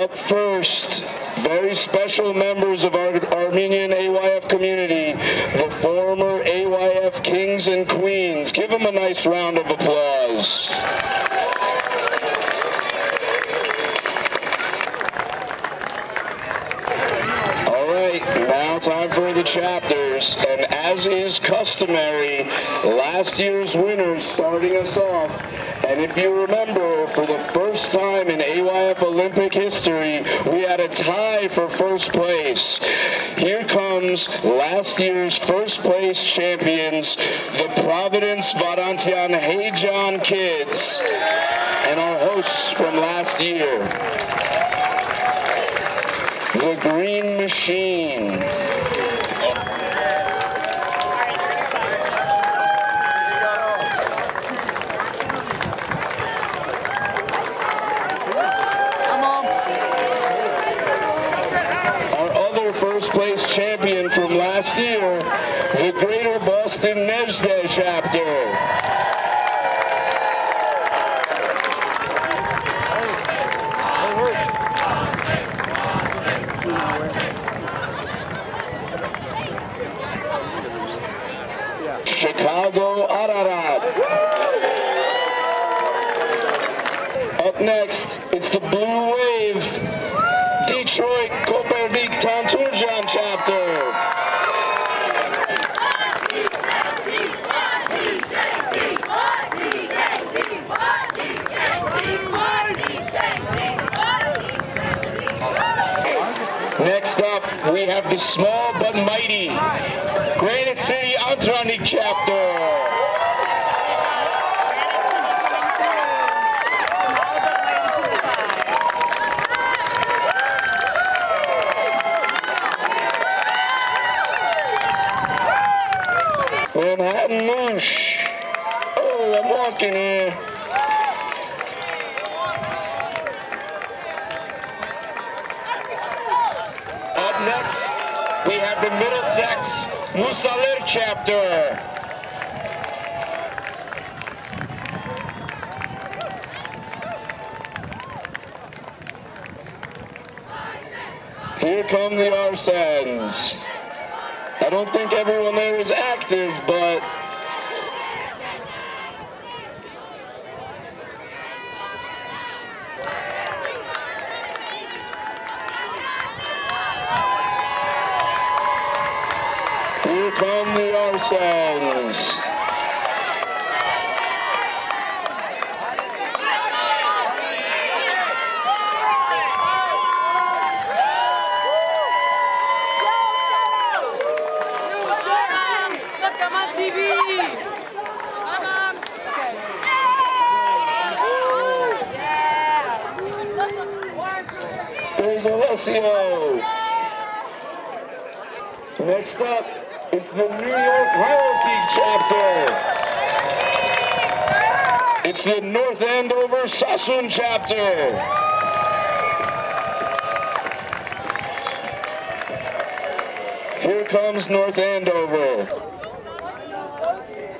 Up first, very special members of our Armenian AYF community, the former AYF kings and queens. Give them a nice round of applause. All right, now time for the chapters. And as is customary, last year's winners starting us off. And if you remember, for the first time in AYF Olympic history, we had a tie for first place. Here comes last year's first place champions, the Providence Varantian Hey Kids, and our hosts from last year. The Green Machine. Our other first place champion from last year, the Greater Boston Nezhde chapter. Chicago Ararat. Up next, it's the Blue Wave, Detroit Kopervik Tanturjan chapter. Next up, we have the small but mighty Granite City Antranik chapter. Manhattan Moosh. Oh, I'm walking here. Up next, we have the Middlesex Musalir chapter. Here come the Arsens. I don't think everyone there is active, but here come the Arsens. Look, I'm on TV. Come on. There's Alessio. Next up, it's the New York Hairenik chapter. It's the North Andover Sassoon chapter. Here comes North Andover.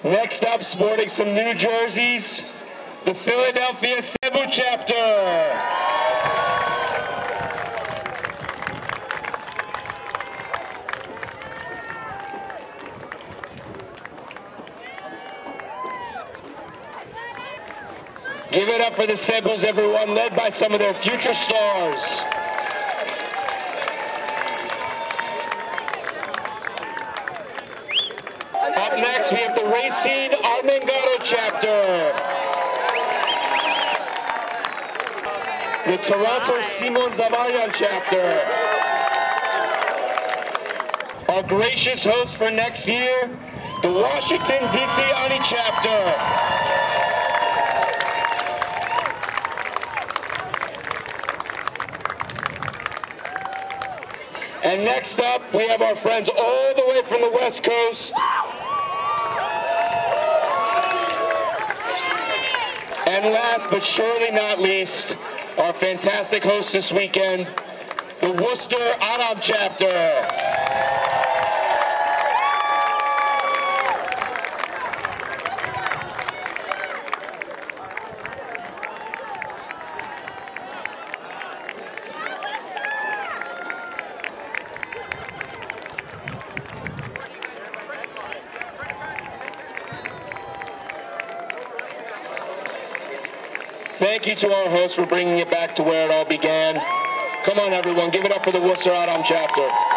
Next up, sporting some new jerseys, the Philadelphia Sebouh chapter. Give it up for the Sebouhs, everyone, led by some of their future stars. The Toronto Simon Zavarian chapter. Our gracious host for next year, the Washington, D.C. Ani chapter. And next up, we have our friends all the way from the West Coast. And last but surely not least, our fantastic host this weekend, the Worcester Aram chapter. Thank you to our host for bringing it back to where it all began. Come on, everyone, give it up for the Worcester Aram chapter.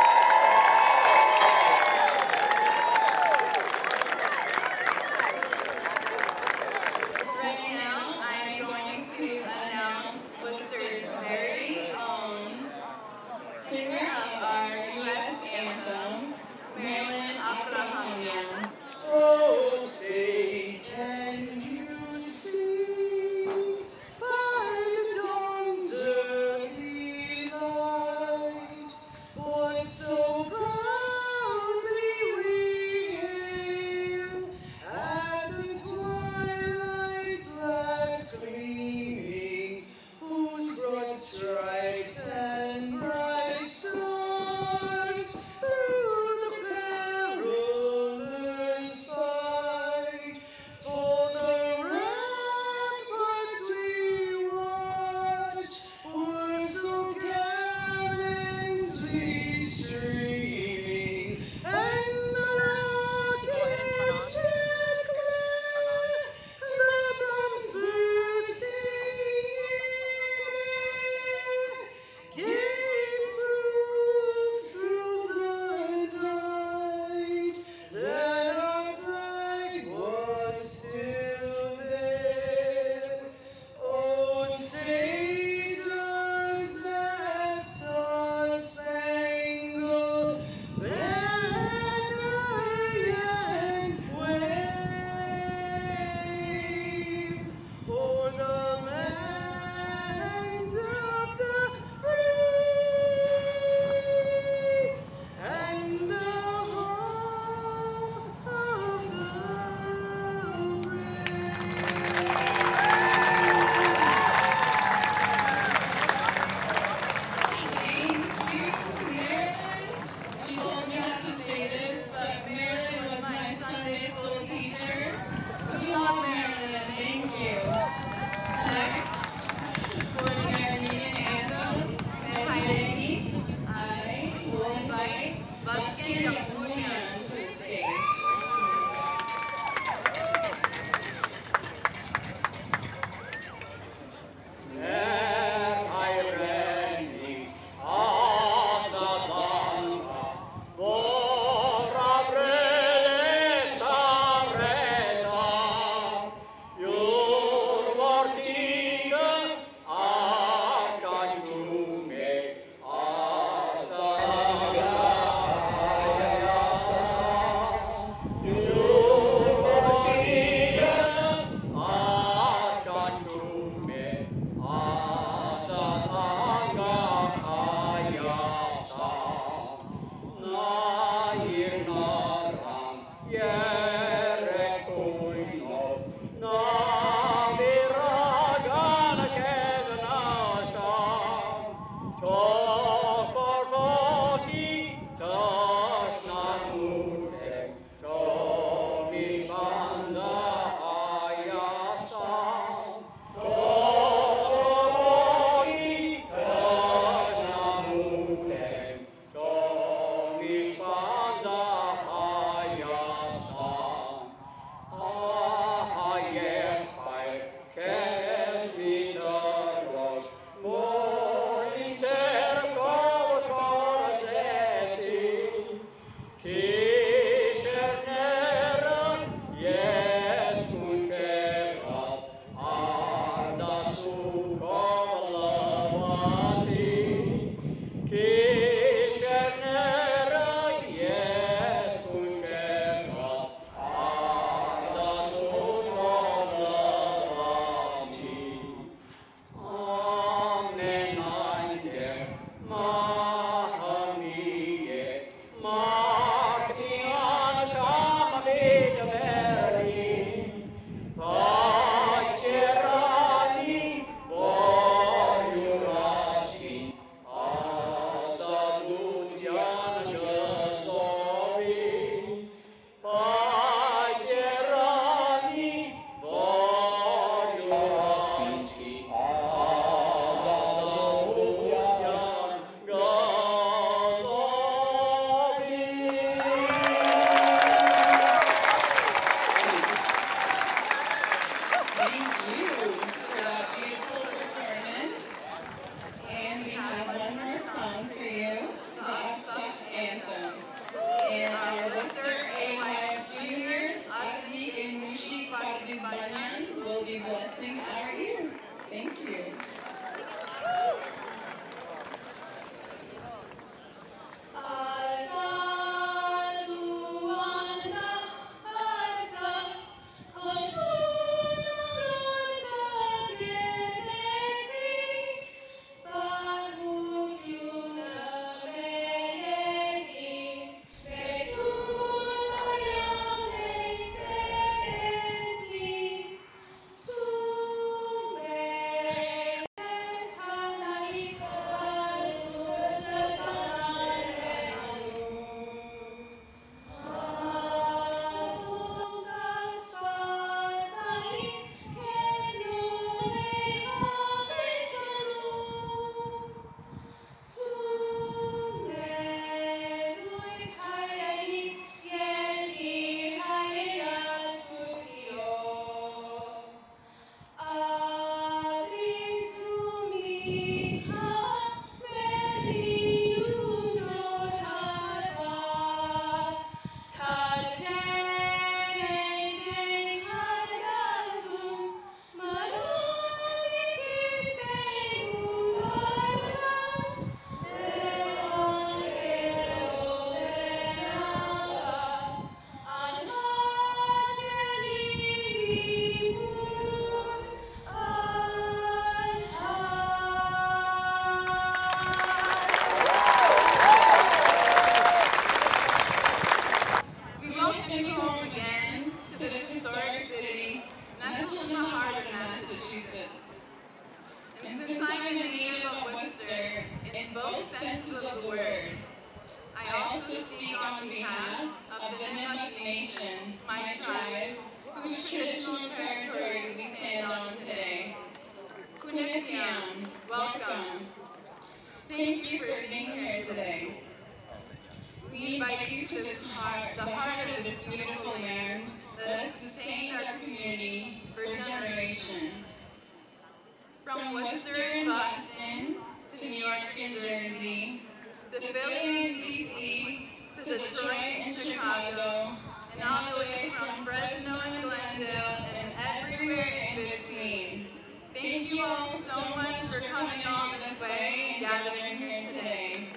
So much for coming all this way and gathering here today.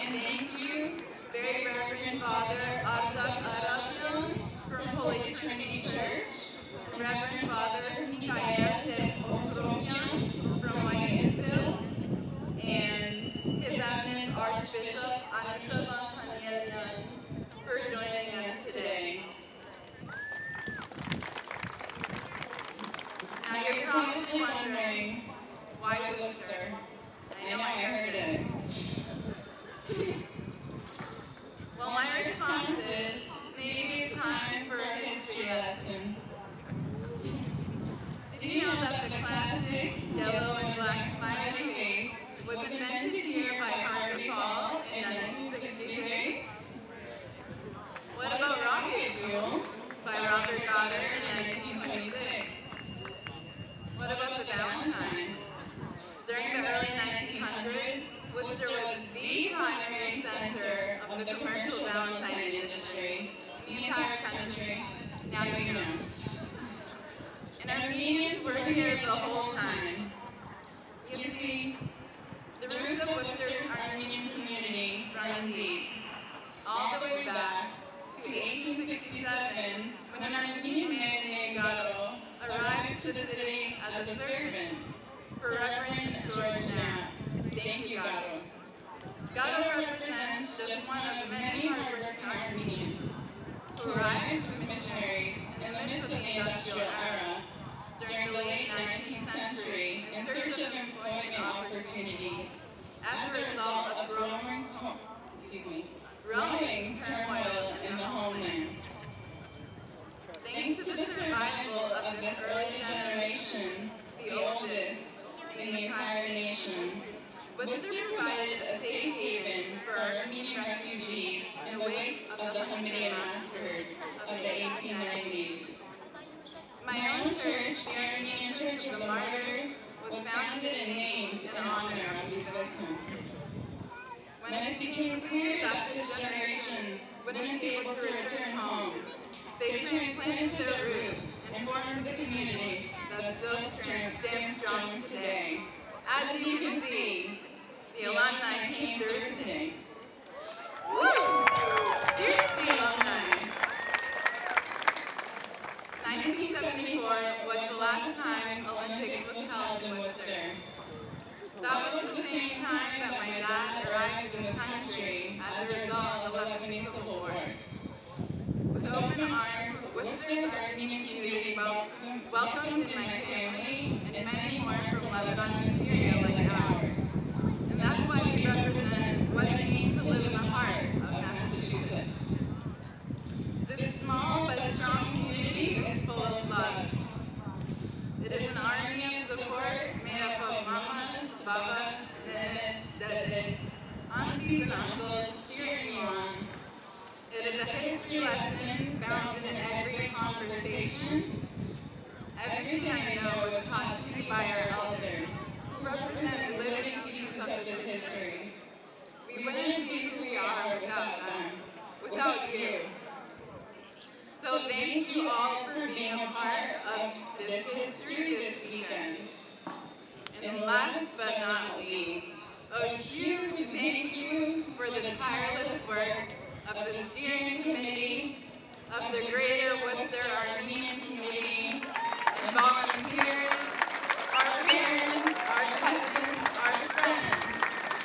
And thank you, Very Reverend Father Ardak Arapion from Holy Trinity Church, Reverend Father Mikael de Osromian from Whitinsville, and His Eminence Archbishop Anushavan Tanielian for joining us today. Now you're probably wondering, why Worcester? I know I heard it. Well, my response is, maybe it's time for a history lesson. Did you know that the classic yellow and black smiley face was invented here by Harvey Ball in 1963? What about rocket fuel by Robert Goddard in 1926? What about the Valentine? During the early 1900s, Worcester was the primary center of the commercial Valentine industry in the entire country. Now you know. And Armenians were here the whole time. You see, the roots of Worcester's Armenian community run deep, all the way back to 1867 when an Armenian man named Gado arrived to the city as a servant for Reverend George Knapp. Thank you, Gado. Gado represents just one of many hardworking Armenians arrived with missionaries in the midst of the industrial era during the late 19th century in search of employment opportunities as a result of growing, excuse me, growing turmoil in the homeland. Thanks to the survival of this early generation, the oldest in the entire nation, Worcester provided a safe haven for Armenian refugees in the wake of the Hamidian massacres of the 1890s. My own church, the Armenian Church of the Martyrs, was founded and named in honor of these victims. When it became clear that this generation wouldn't be able to return home, they transplanted their roots and formed a community that still stands strong today. As you can see, the alumni came through today. Woo! Cheers to the alumni. 1974 was the last time Olympics was held in Worcester. That was the same time that my dad arrived in this country as a result of the Lebanese Civil War. With open arms, Worcester's Armenian community welcomed, welcomed in my family and many more from Lebanon and Syria like ours. And that's why we represent what it means to live in the heart of Massachusetts. This small but strong community is full of love. It is an army of support made up of mamas, babas, nenes, dedes, aunties, and uncles cheering you on. It is a history found in every conversation. Everything I know is taught to me by our elders, who represent living pieces of this history. We wouldn't be who we are without them, without you. So thank you all for being a part of this history this weekend. And last but not least, a huge thank you for the tireless work of the steering committee, of the Greater Worcester Armenian community, and volunteers, our parents, our cousins, our friends,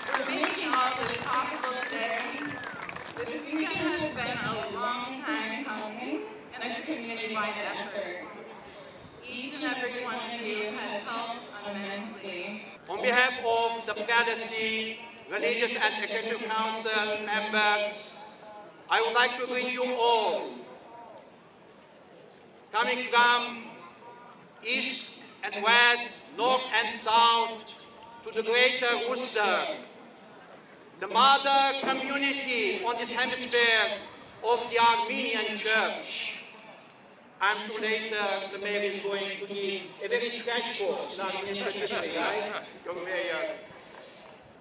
for making all this possible today. This weekend has been a long time coming and a community-wide effort. Each and every one of you has helped immensely. On behalf of the prelacy, religious and executive council members, I would like to greet you all, coming from east and west, north and south, to the greater Worcester, the mother community on this hemisphere of the Armenian Church. I'm sure later the mayor is going to give a very crash course in Armenian mayor.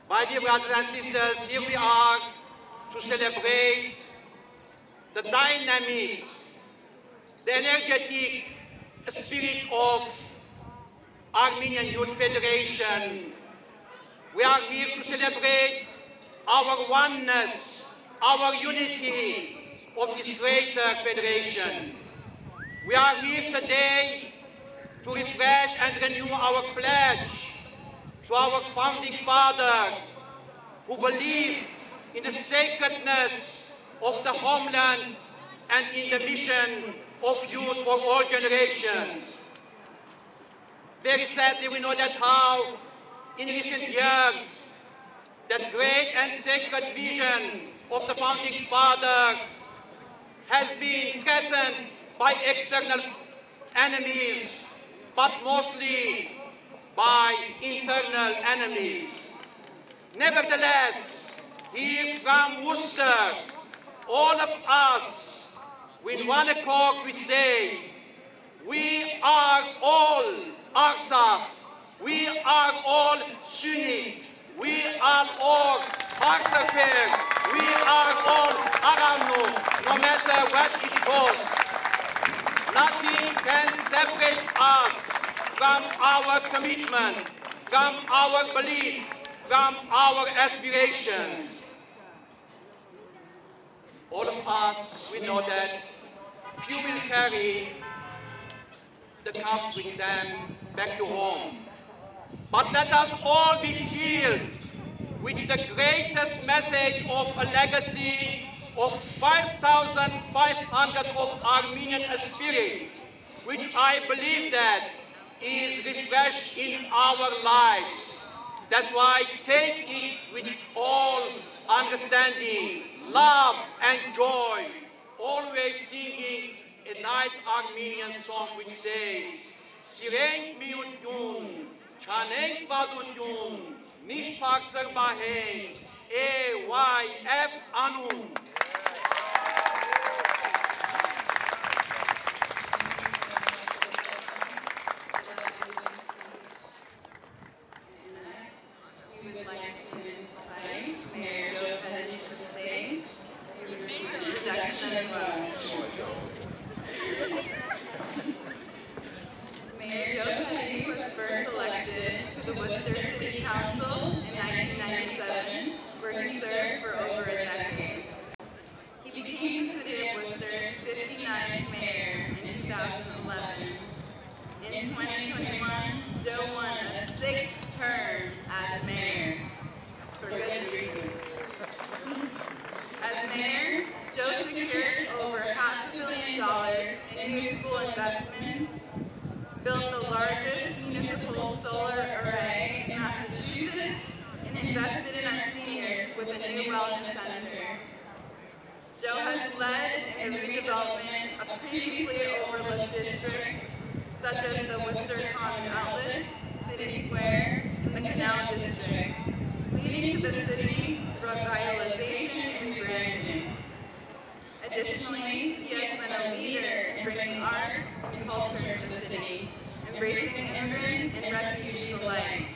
My dear brothers and sisters, here we are to celebrate the dynamic, the energetic spirit of Armenian Youth Federation. We are here to celebrate our oneness, our unity of this greater federation. We are here today to refresh and renew our pledge to our founding father who believed in the sacredness of the homeland and in the mission of youth for all generations. Very sadly, we know that how in recent years that great and sacred vision of the founding father has been threatened by external enemies, but mostly by internal enemies. Nevertheless, here from Worcester, all of us, with one accord, we say, we are all Arsaf, we are all Sunni, we are all Arsafir, we are all Arano, no matter what it costs. Nothing can separate us from our commitment, from our belief, from our aspirations. All of us, we know that few will carry the cups with them back to home. But let us all be filled with the greatest message of a legacy of 5,500 of Armenian spirit, which I believe that is refreshed in our lives. That's why take it with all understanding, love and joy, always singing a nice Armenian song which says, Սիրենք միություն, չանենք վատություն, միշտ բարձր բահենք, AYF անուն։ Such as the Worcester Common Outlets, City Square, and the Canal District, leading to the city's revitalization and rebranding. Additionally, he has been a leader in bringing art and culture to the city, embracing immigrants and refugees alike,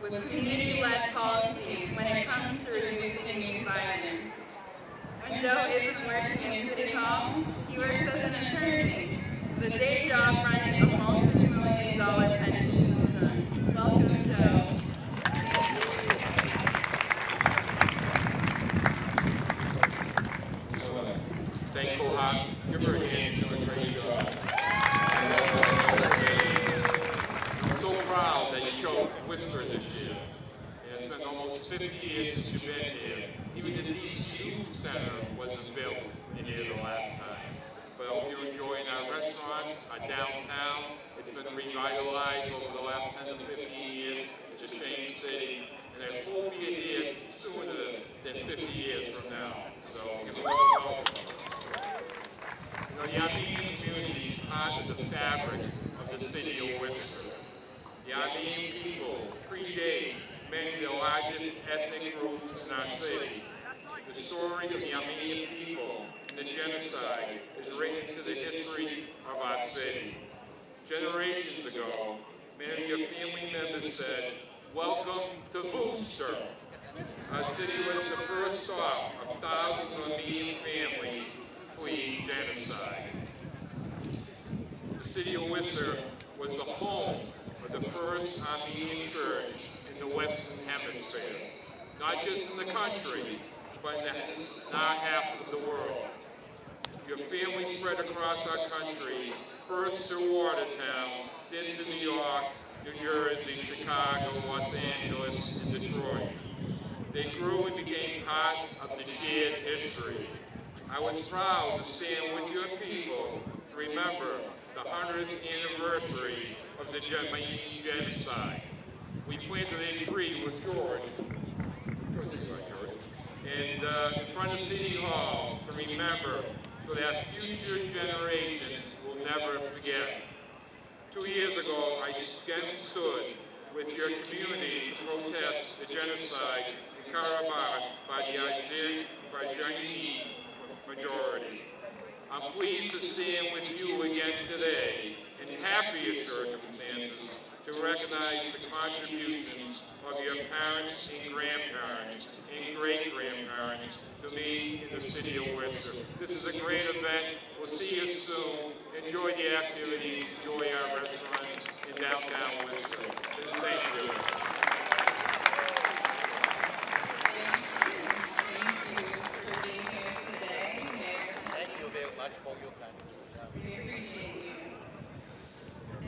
with community-led policies when it comes to reducing violence. When Joe isn't working in City Hall, he works as an attorney, the day job running 58 people predate many of the largest ethnic groups in our city. The story of the Armenian people and the genocide is written into the history of our city. Generations ago, many of your family members said, welcome to Worcester. Our city was the first stop of thousands of Armenian families fleeing genocide. The city of Worcester was the home the first Armenian church in the Western Hemisphere, not just in the country, but in, half of the world. Your family spread across our country, first to Watertown, then to New York, New Jersey, Chicago, Los Angeles, and Detroit. They grew and became part of the shared history. I was proud to stand with your people to remember the 100th anniversary of the Armenian genocide. We planted a tree with George, and uh, in front of City Hall to remember so that future generations will never forget. Two years ago, I again stood with your community to protest the genocide in Karabakh by the Azerbaijani majority. I'm pleased to stand with you again today happier circumstances to recognize the contributions of your parents and grandparents and great-grandparents to me in the city of Worcester. This is a great event. We'll see you soon. Enjoy the activities. Enjoy our restaurants in downtown Worcester. Thank you. Thank you very much for your kindness. We appreciate you.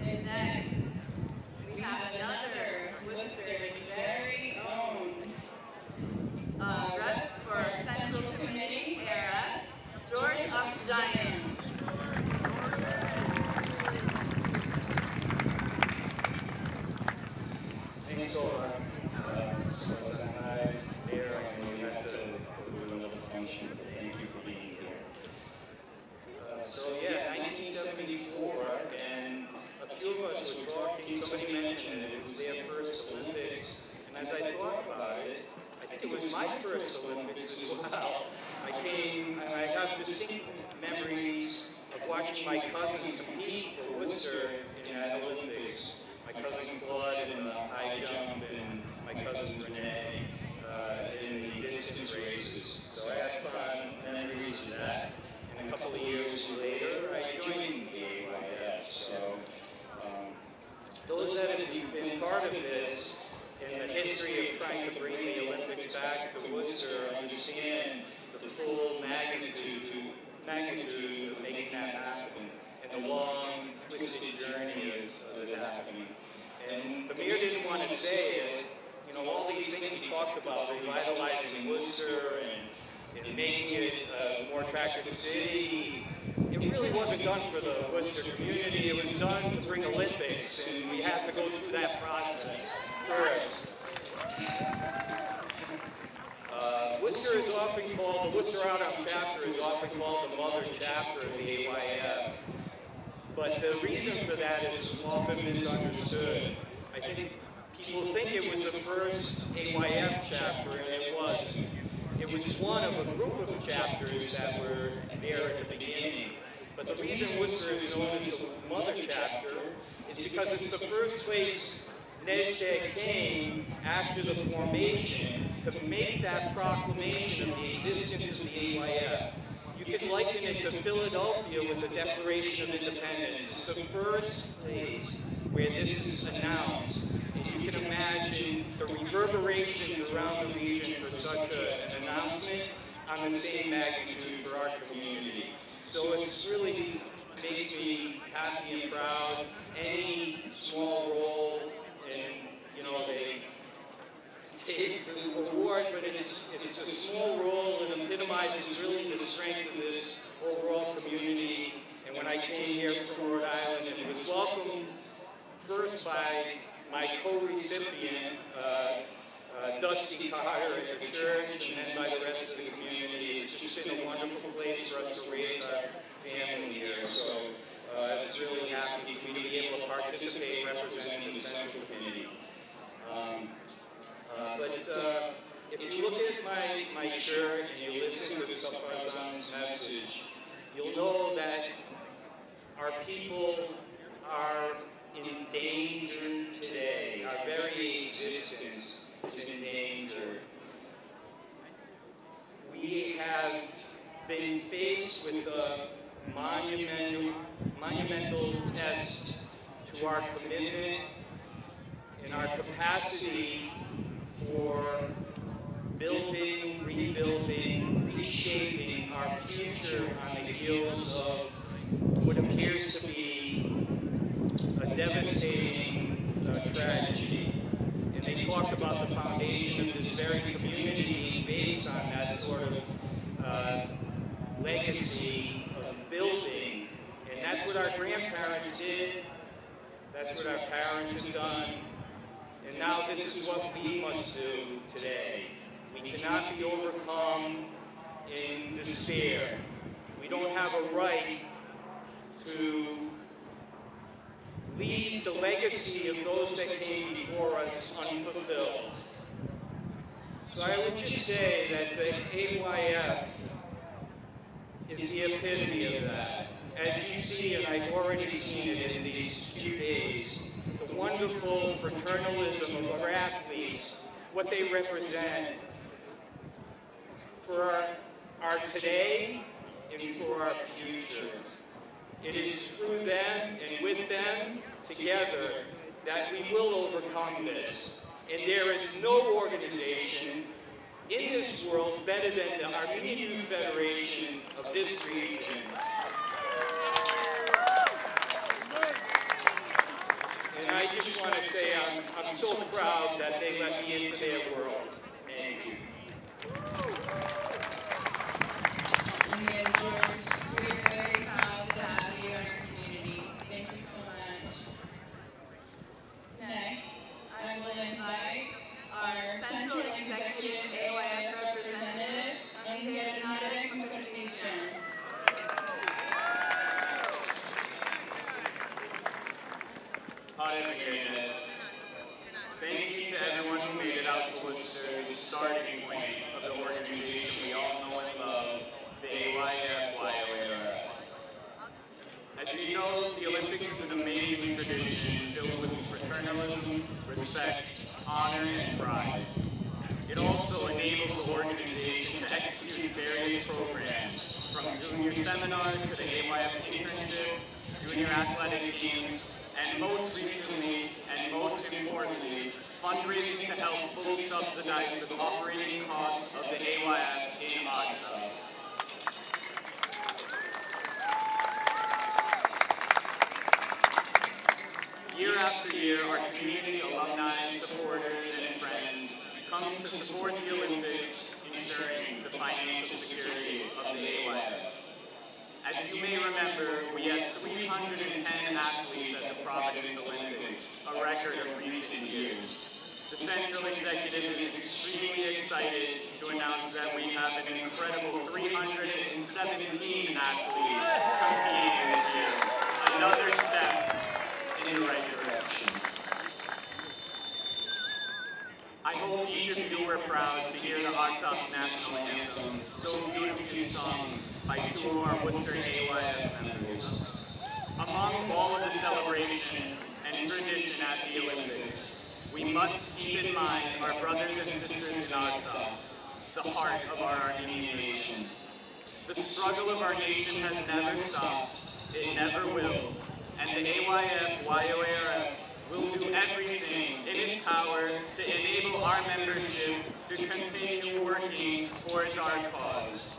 And next, we have another Worcester's very own uh, rep for Central Committee era, George Aghjayan. Thanks so much. So as I there, I know you had to go to another function, but thank you for being here. Uh, So yeah, 1974, and a few of us were talking, somebody mentioned it, it was their first Olympics, and as I thought about it, I think it was my first Olympics as well. I came, I have distinct memories of watching my cousins compete for Worcester in that Olympics. My cousin Claude in the high jump and my cousin Renee uh, in the distance races. So I have fond memories of that. And a couple of years later, I joined the AYF. So um, those that have been part of this in the history of trying to bring the Olympics back to Worcester understand the full magnitude, magnitude of making that happen and the long, twisted journey of, of it happening. And the mayor didn't want to say it, you know, all these things he talked about, revitalizing Worcester and, and making it a more attractive city, it really wasn't done for the Worcester community. It was done to bring Olympics, and we have to go through that process first. Uh, Worcester is often called, the Worcester Aram chapter is often called the mother chapter of the AYF. But the reason for that is often misunderstood. I think people think it was the first AYF chapter, and it was. It was one of a group of chapters that were there at the beginning. But the reason Worcester is known as the mother chapter is because it's the first place Nezhde came after the formation to make that proclamation of the existence of the AYF. You can liken it to Philadelphia with the Declaration of Independence. It's the first place where this is announced. And you can imagine the reverberations around the region for such an announcement on the same magnitude for our community. So it's really makes me happy and proud. Any small role in, you know, they gave the award, but it's, it's a small role and epitomizes really the strength of this overall community. And when I came here from Rhode Island, it was welcomed first by my co-recipient, uh, uh, Dusty Carter at the church, and then by the rest of the community. It's just been a wonderful place for us to raise our family here. So uh, it's really happy for me to be able to participate representing the Central Committee. Um, uh, but uh, if you look at my, my shirt and you listen to Srpazan's message, you'll know that our people are in danger today. Our very existence is in danger. We have been faced with a monumental, monumental test to our commitment and our capacity for building, rebuilding, reshaping our future on the heels of what appears to be a devastating uh, tragedy. And they talked about the foundation of this very community being based on that sort of uh, legacy of building. And that's what our grandparents did. That's what our have done. And now this is what we must do today. We cannot be overcome in despair. We don't have a right to leave the legacy of those that came before us unfulfilled. So I would just say that the AYF is the epitome of that. As you see, and I've already seen it in these few days, wonderful fraternalism of our athletes, what they represent for our, our today and for our future. It is through them and with them together that we will overcome this. And there is no organization in this world better than the Armenian Federation of this region. And I just want to say I'm, I'm so proud that they let me into their world. Thank you. We and George, we're very proud to have you in our community. Thank you so much. Next, I will invite our Central Executive AYF representative, Angela Nadek Mukherjee. Hi again. Thank you to everyone who made it out to Worcester, the starting point of the organization we all know and love, the AYF-YOAR. As you know, the Olympics is an amazing tradition filled with fraternalism, respect, honor, and pride. It also enables the organization to execute various programs, from junior seminar to the AYF internship, junior athletic games, and most recently, and most importantly, fundraising to help fully subsidize the operating costs of the AYF in Ottawa. Year our community, alumni, supporters, and friends come to support the Olympics, ensuring the financial security of the AYF. As you may remember, we had 310 athletes at the Providence Olympics, a record of recent years. The Central Executive is extremely excited to announce that we have an incredible 317 athletes competing this year. Another step in the right direction. I hope each of you were proud to Artsakh National Anthem so beautifully sung by two of our Worcester AYF members. Among all of the celebration and tradition at the Olympics, we must keep in mind our brothers and sisters in Artsakh, the heart of our Armenian nation. The struggle of our nation has never stopped, it never will, and the AYF YOARF will do everything in its power to enable our membership to continue working towards our cause.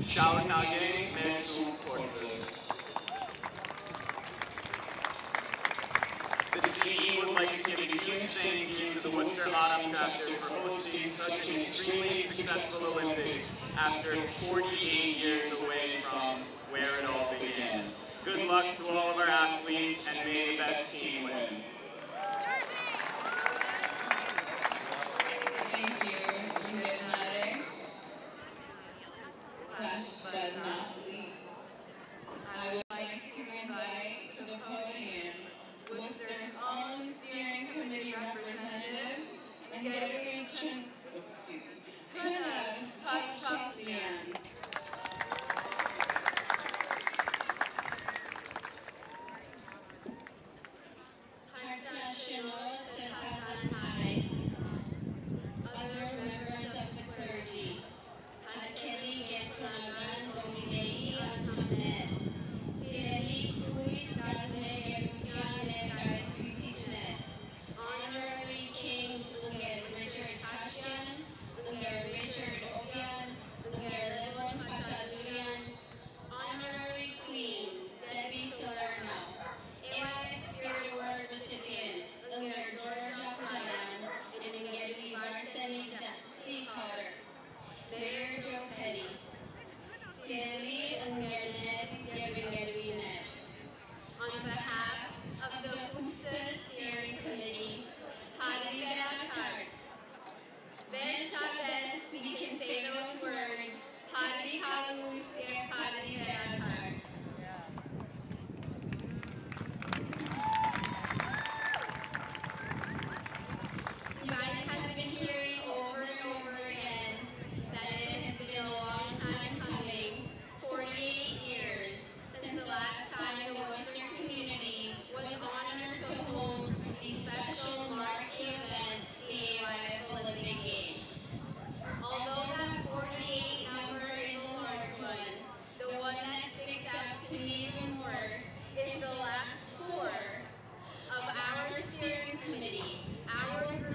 Shaunage Mesu Portu. The CE would like to give a huge thank you to the Worcester Aram Chapter for hosting such an extremely successful Olympics after 48 years away from where it all began. Good luck to all of our athletes, and may the best team win. Committee, our